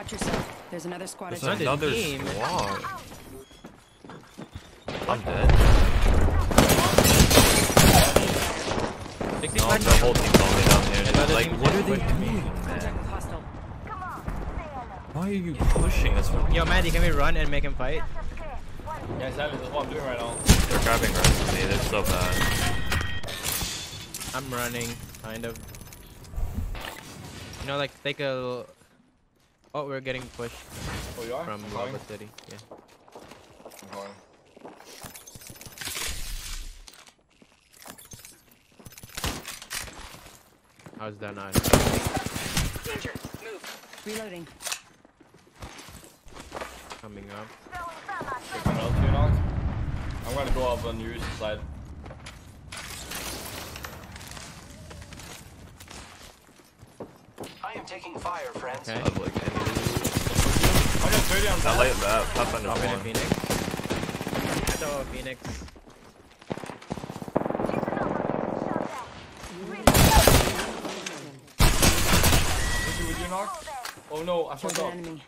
Watch yourself. There's another squad There's attacking. another team. squad. I'm dead. 60 No, the whole team's only down here. Another dude. Like, what are just they pushing me. doing, Contact man? Why are you pushing us? from- Yo, Mandy, can we run and make him fight? Yeah, exactly. That's what I'm doing right now. They're grabbing right from me. They're so bad. I'm running, kind of. You know, like take a. Oh, we're getting pushed Oh, you are? from I'm Lava going. City. Yeah. I'm going. How's that not? Danger. Move. Reloading. Coming up. Take someone else here now. I'm gonna go up on the user side. I am taking fire, friends. Okay. Of like any. 130 on I top. like that. Pathfinder Drop one. Phoenix. I saw a Phoenix. Pushing with you, knock. Oh no, I Killed fucked up. enemy.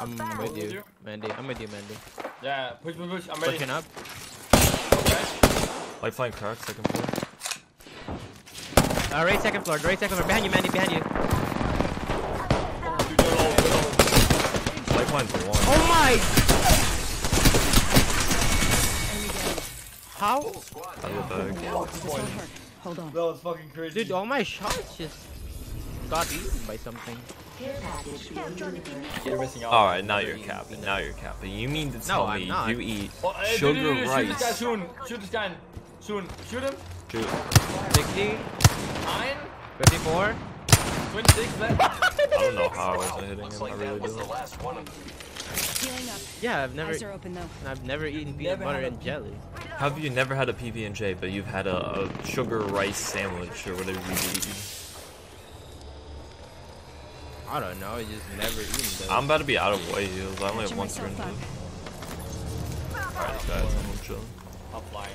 I'm with With you, you? Mandy. I'm with you, Mandy. Yeah, push, push, push. I'm ready. Pushing up. Okay. Lifeline crack, second floor. Uh, right second floor. Right second floor. Behind you, Mandy. Behind you. Dude, they're low, they're low. Lifeline's one. Oh my! Enemy. How? The bag. This won't hurt. Hold on. That was fucking crazy. Dude, all my shots just got eaten by something. You're missing out. Alright, now you're capping. Now you're capping. You mean to tell I'm me not. you eat Oh, hey, sugar dude, dude, dude, Shoot this guy soon. Shoot this guy. Soon. Shoot him. Shoot. 60, 9, 54. 26 left. I don't know how I wasn't hitting Looks him. I like really that was the do. last one of them. Yeah, I've never, open. I've never eaten peanut Never butter and jelly. Have you never had a PB and J, but you've had a, a sugar rice sandwich or whatever you eat? I don't know. I just never eaten those. I'm about to be out of white heels. I only have one myself syringe. Alright, guys, I'm chilling. I'm flying.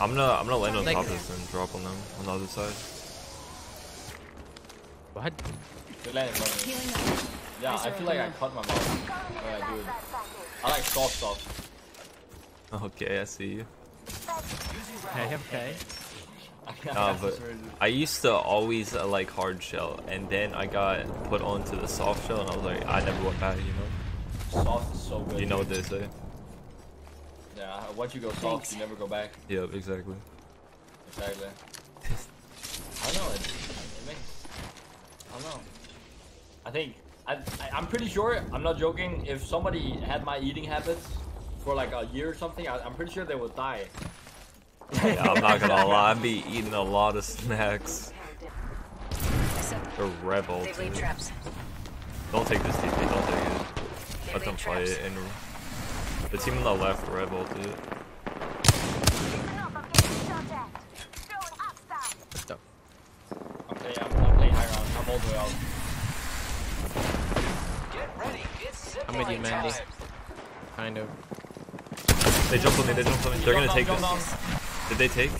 I'm gonna I'm gonna land on top of this and drop on them on the other side. What? They landed on me. Yeah, I feel like I cut my mouth when I do it. I like soft stuff. Okay, I see you. Okay, okay. Uh, but I used to always uh, like hard shell, and then I got put onto the soft shell, and I was like, I never went back. You know, soft is so good. you know what they say. Yeah, once you go soft, Thanks. you never go back. Yep, exactly. Exactly. I know. It, it makes. I don't know. I think I, I I'm pretty sure. I'm not joking. If somebody had my eating habits for like a year or something, I, I'm pretty sure they would die. Yeah, I'm not gonna lie, I'd be eating a lot of snacks. Except A rebel. they've laid traps. Don't take this TP, don't take it. Let them fight it. And the team on the left, rebel, dude. What the? I'm playing. I'm, I'm playing high ground. I'm all the way out. Get ready. It's zip I'm with you, Mandy. Kind of. They jumped on me, they jumped on me. They're gonna take this. Did they take?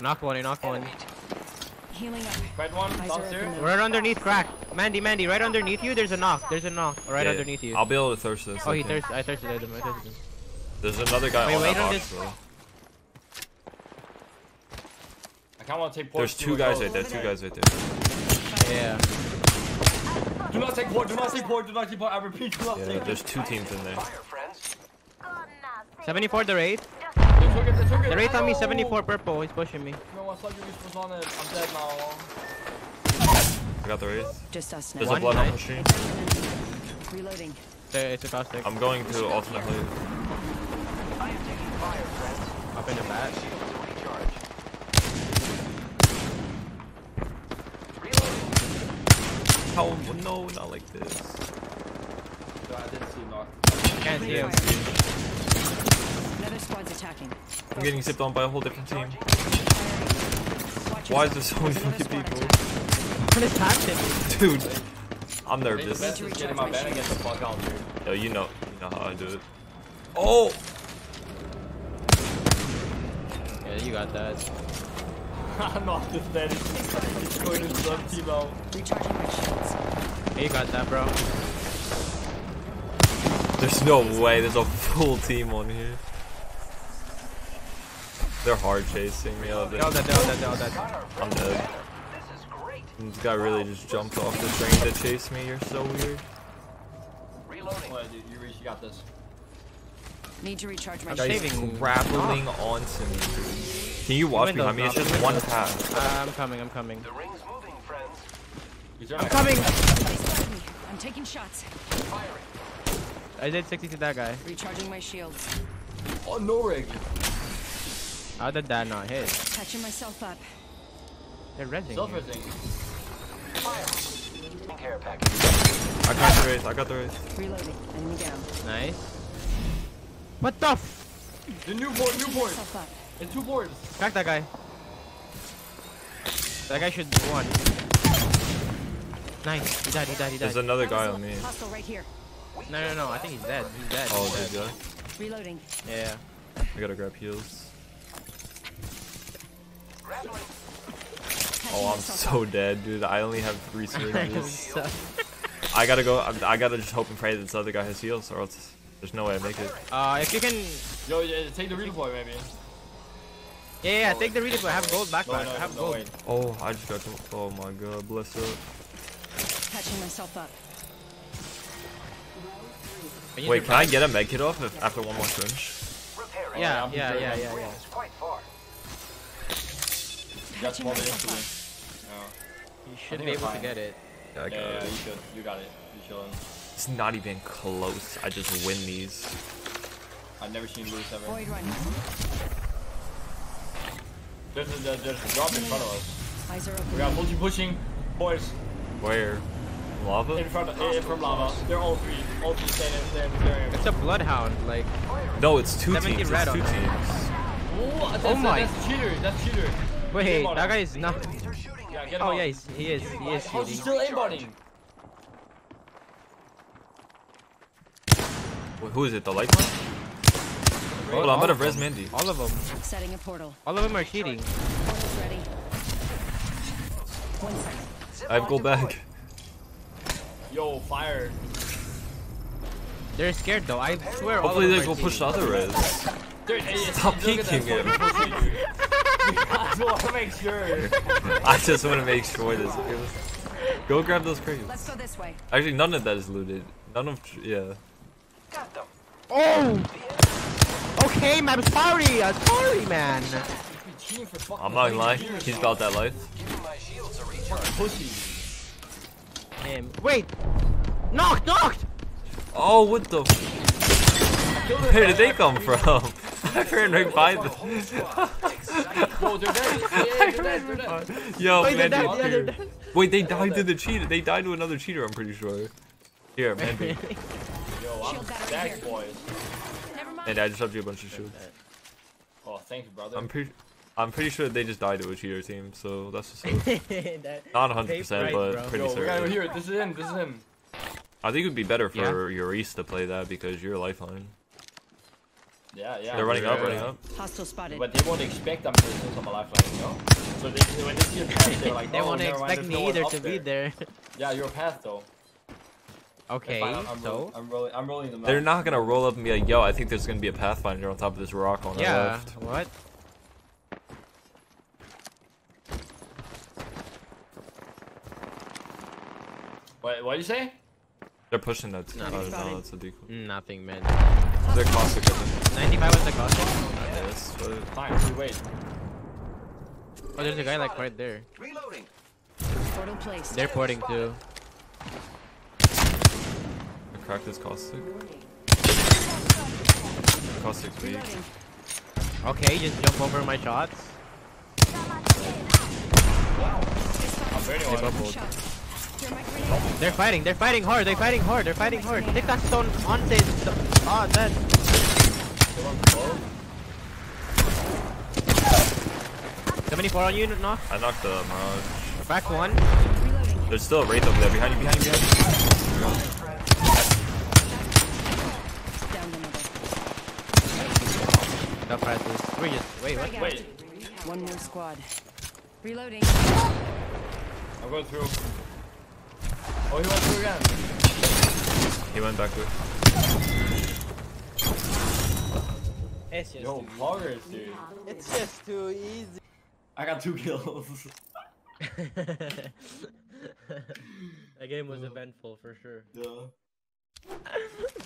Knock one, knock one. Enemy Healing up. Right one Eyes are downstairs. Right underneath crack. Mandy, Mandy, right underneath you, there's a knock. There's a knock. Right Yeah, underneath you. I'll be able to thirst this. Oh, he think. thirsted. I thirsted him. I thirsted him. There's another guy Wait, on wait that on box, this- though. I kind of want to take port. There's two guys right there, two guys right there. Yeah. Do not take port. Do not take port. Do not take port. I repeat. Do not Yeah, take. there's two teams in there. 74 the Wraith. They took it. They took it. The Wraith's on me. 74 purple. He's pushing me. No, I thought you was on it. I'm dead now. I got the wraith. Just us There's now. a One blood on night. machine. Reloading. There, it's a caustic. I'm going to alternate blade. I am taking fire, friends. Up in the back. Shield to recharge. Reloading. How? No, not like this. No, I didn't see knock. Can't see him. Another squad's attacking. I'm getting zipped on by a whole different team. Why is there so many fucking people? attacking. What is happening? Dude, I'm Hey, the nervous. best is getting my bed and get the fuck out, dude. Yo, you know, you know how I do it. Oh! Yeah, you got that. I'm not this dead. He's going to sub Timo. Recharging my shields. Hey, you got that, bro. There's no way. There's a full team on here. They're hard chasing me. Oh, They're all dead, they're all dead, they're all dead. I'm dead. This is great. This guy really just jumped off the train to chase me. You're so weird. Reloading. What, dude? You reach. You got this. Need to recharge my I'm shields. Guys saving- grappling onto me. Can you watch Windows behind me? It's just one path. Uh, I'm coming, I'm coming. The ring's moving, friends. I'm coming! They spotted me. I'm taking shots. Firing. I did 60 to that guy. Recharging my shields. Oh no rig. How did that not hit? Catching myself up. They're rezzing. Self here. thing. Fire. Care package. I got the race. I got the race. Reloading. Enemy down. Nice. What the f- The new board. New board. Myself up. It's two boards. Crack that guy. That guy should one. Nice. He died, he died, he died. There's another guy on me. Hostile right here. No, no, no. I think he's dead. He's dead. Oh, he's this dead. guy. Reloading. Yeah. I gotta grab heals. Oh, I'm so dead, dude. I only have three syringes. I gotta go. I, I gotta just hope and pray that this other guy has heals, or else there's no way I make it. uh, if you can, Yo, yeah, take the redeploy maybe. yeah, yeah, take the redeploy. I have gold No, backpack. no, I have no, gold. wait. Oh, I just got. To, oh my god, bless up. Patching myself up. Wait, can I get a med kit off if, after one more syringe? Yeah, I'm yeah, sure yeah, yeah, yeah. quite far. That's Patching probably myself instantly. No. You should be we're able to get it. Yeah, I got Yeah, yeah, you should. You got it. You chilling. It's not even close. I just win these. I've never seen Bruce ever. Void run. There's a, there's a drop in front of us. Eyes are We got multi pushing. Boys, Where? Lava? in front of, in from lava. They're all three. All three standing there. They're It's a bloodhound. Like, No, it's two 70 teams. It's two on teams. Oh, that's, Oh my. That's cheater. That's cheater. wait, Aimbot that him. guy is not. These are shooting Yeah, at me. get him Oh out. yeah, he's, he is. He is How's he shooting. still aimbotting? Wait, who is it? The light one? Hold on, I'm all gonna of res. Mindy. All of them. Setting a portal. All of them are cheating. Portal's ready. One second. I have gold back. Yo, fire. They're scared though. I swear. Hopefully they them go are push the other res. Dude, Stop look at that peeking him. I just want to make sure. I just want to make sure this. Go grab those crates. Let's go this way. Actually, none of that is looted. None of yeah. Got them. Oh. Okay, man. I'm sorry. I'm sorry, man. He's been cheating for fucking I'm not gonna lie. 20 years He's now. about that life. Giving my shields a recharge. Him. Wait. Knocked. Knocked. Oh, what the? Where did they come from? I ran right by them. Yo, they're dead. Yeah, they're dead. They're dead. Yo, Wait, they're dead. Yeah, they're here. dead. Wait, they died to the cheater. They died to another cheater. I'm pretty sure. Here, Mandy. Yo, Shield battery stacked, here. boys. Never mind. And I just shoved you a bunch of shields. Oh, thank you, brother. I'm pretty. I'm pretty sure they just died to a cheater team, so that's just That- not 100, percent right, but bro. pretty Yo, we gotta hear it. This is him. This is him. I think it would be better for your Reese to play that because you're a lifeline. Yeah, yeah. They're running up, running up. Hostile spotted. But they won't expect I'm going since I'm a lifeline, you know? So they, when they see a path, they're like, They oh, won't expect me either up to be there. Yeah, you're a path though. Okay, I'm, I'm so rolling, I'm rolling. I'm rolling them They're out. not gonna roll up and be like, "Yo, I think there's gonna be a Pathfinder on top of this rock on our yeah, left." what? What? What did you say? They're pushing that. Too. No, Oh, no, that's a decoy. Nothing, man. They're caustic. 95 was the cost. Yes, oh, but Fine. We wait. Oh, there's a guy like right there. Reloading. Portal placed. They're porting too. Cracked this caustic. Caustic's weak. Okay, just jump over my shots. I'm They one. bubbled. Shot. Throw my grenade. They're fighting. They're fighting hard. They're fighting hard. They're fighting hard. Take that stone on stage. Oh, dead. They want to blow. 74 on you, knock. I knocked the Mirage. Back one. There's still a Wraith over there. Behind you, behind you, behind you. Down another. No presses. We just wait. What? Wait. One more squad. Reloading. I'm going through. Oh, he went through again. He went backward. It's just Yo, too progress, dude. It's just too easy. I got two kills. that game was eventful for sure. yeah.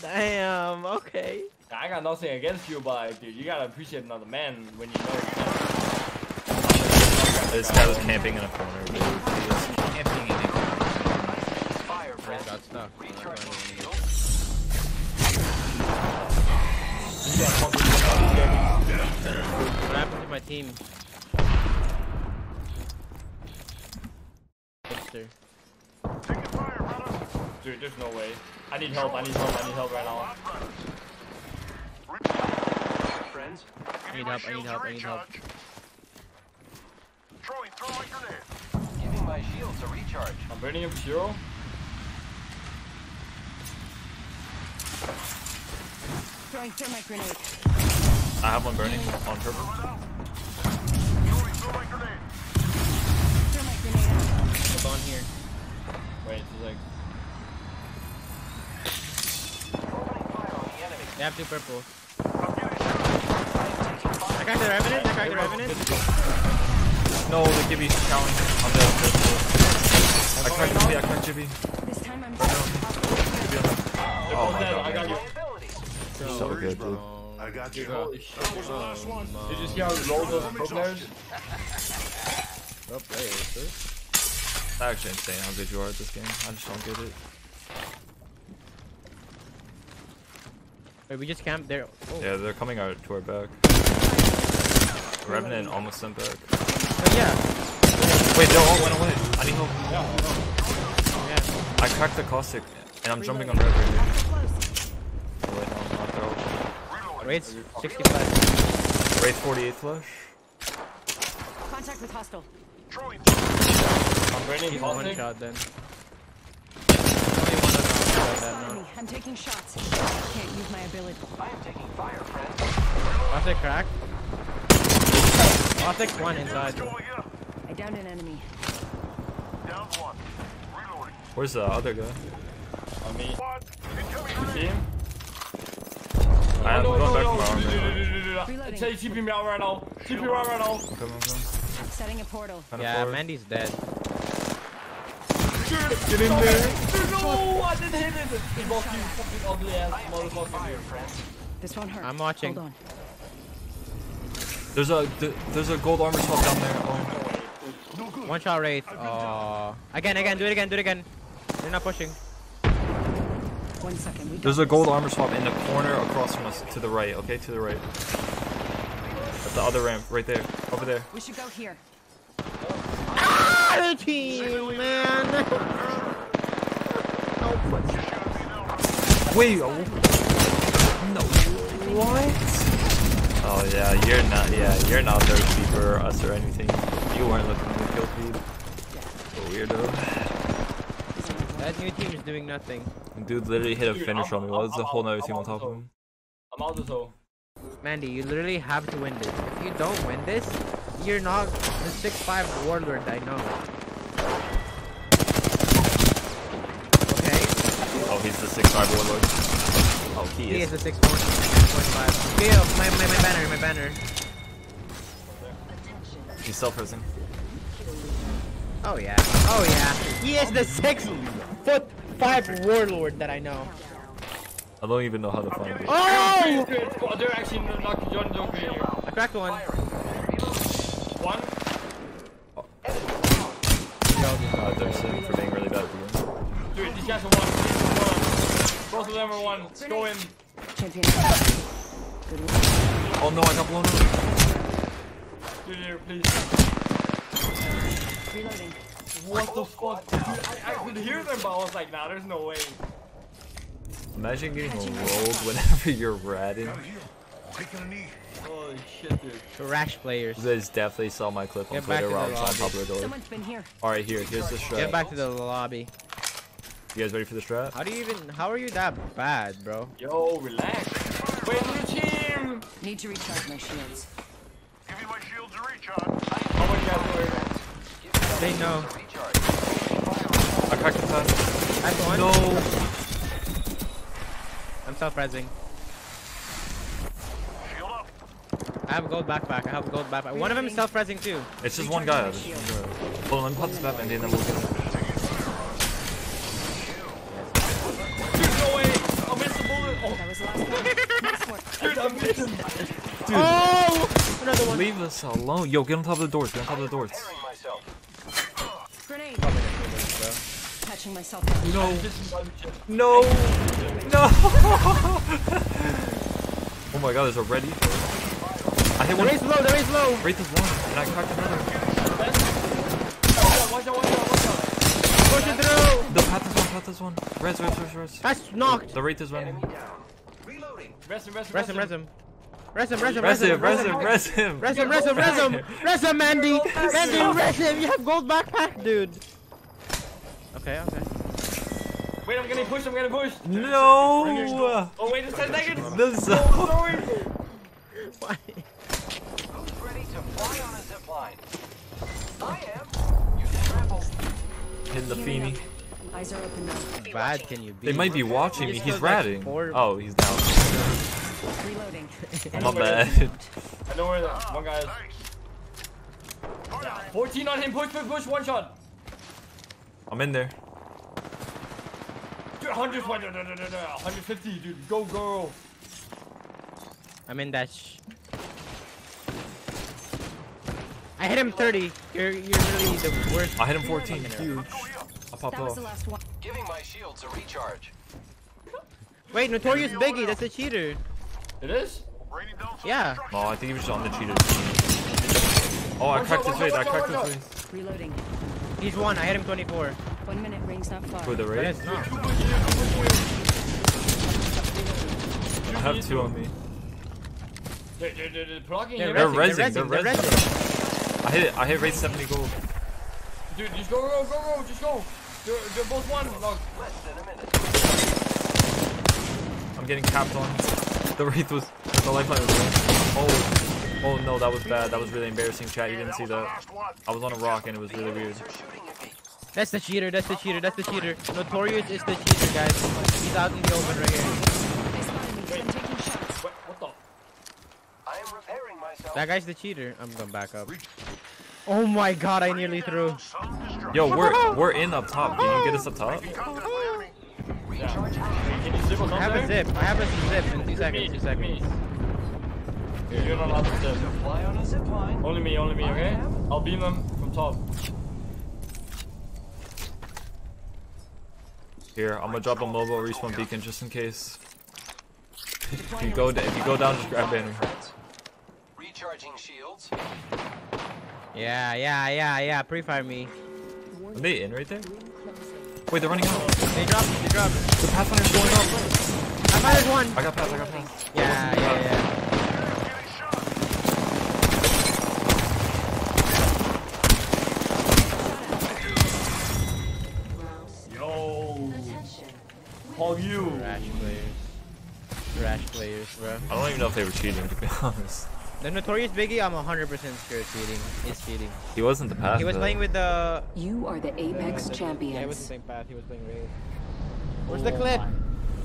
Damn. Okay. I got nothing against you, but dude, you gotta appreciate another man when you know. This guy was camping in a corner, dude. He was camping in a corner. Fire, friend. Got stuck. What happened to my team? Hipster. Dude, there's no way. I need help. I need help. I need help right now. Friends. I need help. I need help. I need help. Giving my shields a recharge. I'm burning him zero. Throwing thermite grenade. I have one burning on purple. Thermite They have two purple. I cracked the revenant. I cracked the revenant. No, the Gibby's counting on the first floor. I cracked Gibby, I cracked Gibby. This time I'm Gibby on the- Oh my god. I got you. Ability. So good, dude. I got you. Holy shit. Did you see how he rolled those pro players? Oh, players. too. That's actually insane how good you are at this game. I just don't get it. Wait, we just camped there. Oh. Yeah, they're coming out to our back. Revenant almost sent back. But yeah. Wait, they all went away. I need help. Yeah. I cracked the caustic, and I'm jumping on Rev right here. Oh, wait, no, I'm not. They're all- Rates 65. Wraith 48 flush. Contact with hostile. I'm burning He's one caustic. shot then. Only one of them shot that Enemy. now. I'm taking shots. I Can't use my ability. I am taking fire, friend. Caustic crack. Caustic one inside. I downed an enemy. Down one. Where's the other guy? On me. You see him? I'm no, going no, back no. to my armor. Reloading. TP me out right now. TP me out right now. Come on, come on. Setting a portal. Kinda Yeah, forward. Mandy's dead. Get in there. No, I didn't hit it. He walked you fucking ugly ass motherfucker. This won't hurt. I'm watching. Hold on. There's a th- there's a gold armor swap down there. Oh. No One shot Wraith. Oh. Again, again, do it again, do it again. They're not pushing. One second. We There's a gold armor swap in the corner across from us to the right. Okay, to the right. At the other ramp, right there, over there. We should go here. Ah, other team, man. Wait, oh, no. What? Oh yeah, you're not. Yeah, you're not thirsty for us or anything. You weren't looking for the kill feed. Weirdo. That new team is doing nothing. Dude literally hit a finish I'm- on me. Well, I'm- there's a I'm whole out- nother team on top of him. I'm out this hole. Mandy, you literally have to win this. If you don't win this, you're not the 6-5 warlord I know. Okay? Oh, he's the 6'5 warlord. Oh, he, He is. is a 6'1. Feel my, my, my banner, my banner. He's self-prison. Oh yeah. Oh yeah. He is the 6 foot 5 warlord that I know. I don't even know how to find it. Oh! Dude, it's cool. They're actually not John Joker in here. I cracked one. One. Uh, Thurston for being really bad at the game. Dude, these guys are one. These are one. Both of them are one. Let's go in. Champion. Oh no, I got blown up. Dude, here, please. Reloading. What the fuck? Dude, I, I could hear them, but I was like, nah, there's no way. Imagine getting rolled whenever you're ratting. Taking a. Holy shit, dude. Rash players. You guys definitely saw my clip on Get Twitter to where I the was on lobby. top of the door. Someone's been here. Alright, here, here's the strat. Get back to the lobby. You guys ready for the strat? How do you even? How are you that bad, bro? Yo, relax. Wait, new team. Need to recharge my shields. Give me my shields a recharge. How much you guys doing? They know. Recharge. I cracked the path. That's one. No. I'm self-resing. Shield up. I have a gold backpack. I have a gold backpack. One of them is self-resing too. It's just one guy. There's one guy. Hold on, let pop this map and then we'll get him. Dude, no way! I missed the bullet! Oh, That was the last one. nice work. Dude, I missed him! Oh! Another one. Leave us alone. Yo, get on top of the doors. Get on top of the doors. Grenade. Probably gonna do this, bro. Patching myself. No. This is my shit. No. No. oh my god, there's a ready. I hit The one. Wraith low. The Wraith low. Wraith is one, and I cracked another. Watch out, watch out, watch out! Push it through. The path is one, path is one. Res, res, res, res. That's knocked. The Wraith is running. Enemy down. Reloading. Rest him, rest him, Rest him. Rest him. Rest him. Rest him. Res him, res Rest him, him. res him. Rest him. Rest him. Rest him. Rest him. Mandy. Mandy. Rest him. You have gold backpack, dude. Okay. Okay. Wait, I'm getting pushed, I'm getting pushed! No. Oh, wait, it's 10 seconds! The Oh, zone. sorry! Why? Who's ready to fly on a zip line? I am. Using grapple. Hit the Feeny. Eyes are open now. How bad can you be? They might be watching me. He's feels like ratting. four- Oh, he's down. Reloading. My bad. I know where the oh, one guy is. 14 on him, push, push, push, one shot! I'm in there. Dude, 100, 150, dude, go, girl! I'm in that. I hit him 30. You're you're really the worst. I hit him 14. Huge. I popped That was the off. last one. Giving my shields a recharge. Wait, Notorious Biggie. That's a cheater. It is? Raining down some Yeah. destruction. No, oh, I think he was just on the cheater. Oh, I cracked his face. I cracked his face. Reloading. He's one. I hit him 24. One minute, ring's not far. For the raid. it's. I have two on me. They're, they're, they're, they're blocking They're him. They're resing. resing, They're they're resing. They're resing. I hit it. I hit Wraith 70 gold. Dude, just go, go, go, go, just go! They're, they're both one. Look. Less than a minute. Getting capped on. The wraith was. The lifeline was low. Oh. Oh no, that was bad. That was really embarrassing, chat. You didn't see that. I was on a rock and it was really weird. They're shooting at me. That's the cheater. That's the cheater. That's the cheater. Notorious is the cheater, guys. He's out in the open right here. They spotted me. Been taking shots. What, what the? I am repairing myself. That guy's the cheater. I'm going back up. Oh my god, I nearly threw. Yo, we're we're in up top. Can you get us up top? Contact with Can you zip I have a zip. I have a zip in two Me, seconds. Two seconds. You're you're not allowed to zip. Fly on a zip line. Only me, only me, okay? I'll beam them from top. Here, I'm gonna drop a mobile respawn beacon just in case. If you go, if you go down, just grab banner. Friends. Recharging shields. Yeah, yeah, yeah, yeah. Pre-fire me. Are they in right there? Wait, they're running out. They dropped. It, they dropped. It. The Pathfinder's going up. I fired one. I got pass. I got pass. Yeah, yeah, yeah. Getting shot. Yo! All you! Trash players. Trash players, bro. I don't even know if they were cheating, to be honest. The Notorious Biggie, I'm 100% sure cheating. He's cheating. He wasn't the path. He was though. playing with the. You are the Apex Yeah, he wasn't champions. playing Path. He was playing Wraith. Where's the clip? Oh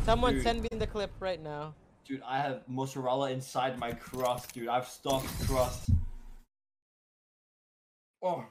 Someone Dude. send me the clip right now. Dude, I have mozzarella inside my crust, dude. I've stuffed crust. Oh.